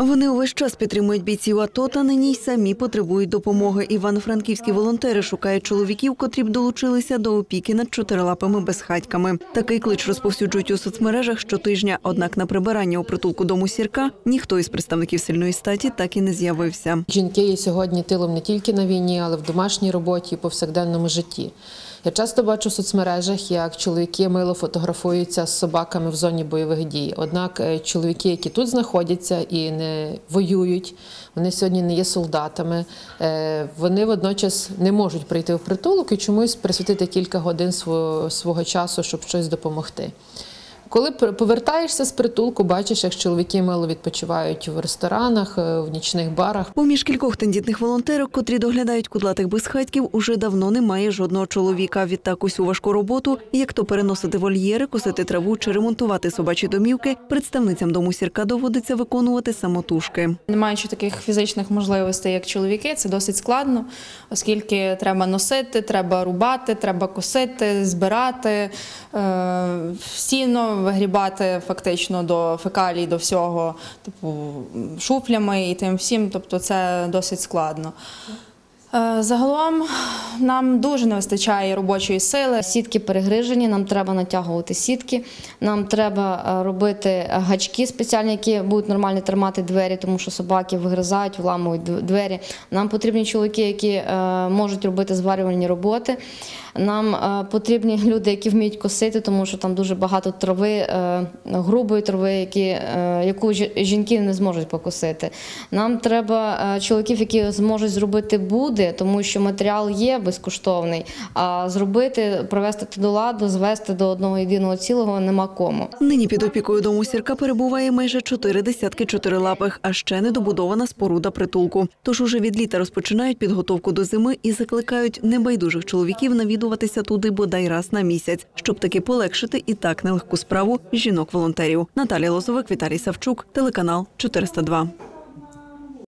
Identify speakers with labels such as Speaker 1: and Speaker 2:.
Speaker 1: Вони увесь час підтримують бійців АТО та нині й самі потребують допомоги. Івано-франківські волонтери шукають чоловіків, котрі б долучилися до опіки над чотирилапими безхатьками. Такий клич розповсюджують у соцмережах щотижня. Однак на прибирання у притулку дому сірка ніхто із представників сильної статі так і не з'явився.
Speaker 2: Жінки є сьогодні тилом не тільки на війні, але в домашній роботі повсякденному житті. Я часто бачу в соцмережах, як чоловіки мило фотографуються з собаками в зоні бойових дій. Однак е, чоловіки, які тут знаходяться і не воюють, вони сьогодні не є солдатами. е, Вони водночас не можуть прийти в притулок і чомусь присвятити кілька годин свого, свого часу, щоб щось допомогти. Коли повертаєшся з притулку, бачиш, як чоловіки мило відпочивають в ресторанах, е, в нічних барах.
Speaker 1: Поміж кількох тендітних волонтерок, котрі доглядають кудлатих безхатьків, уже давно немає жодного чоловіка. Відтак усю важку роботу, як то переносити вольєри, косити траву чи ремонтувати собачі домівки, представницям дому сірка доводиться виконувати самотужки.
Speaker 3: Не маючи таких фізичних можливостей, як чоловіки, це досить складно, оскільки треба носити, треба рубати, треба косити, збирати, е, вигрібати фактично до фекалій, до всього, типу шуфлями і тим всім. Тобто це досить складно. Е, Загалом нам дуже не вистачає робочої сили.
Speaker 4: Сітки перегрижені, нам треба натягувати сітки, нам треба е, робити гачки спеціальні, які будуть нормально тримати двері, тому що собаки вигризають, вламують двері. Нам потрібні чоловіки, які е, можуть робити зварювальні роботи. Нам е, потрібні люди, які вміють косити, тому що там дуже багато трави, е, грубої трави, які, е, яку жі- жінки не зможуть покосити. Нам треба чоловіків, які зможуть зробити буди, тому що матеріал є безкоштовний. А зробити, привести до ладу, звести до одного єдиного цілого нема кому.
Speaker 1: Нині під опікою дому сірка перебуває майже чотири десятки чотирилапих, а ще недобудована споруда притулку. Тож уже від літа розпочинають підготовку до зими і закликають небайдужих чоловіків навідуватися туди бодай раз на місяць, щоб таки полегшити і так нелегку справу жінок-волонтерів. Наталія Лозовик, Віталій Савчук, телеканал 402.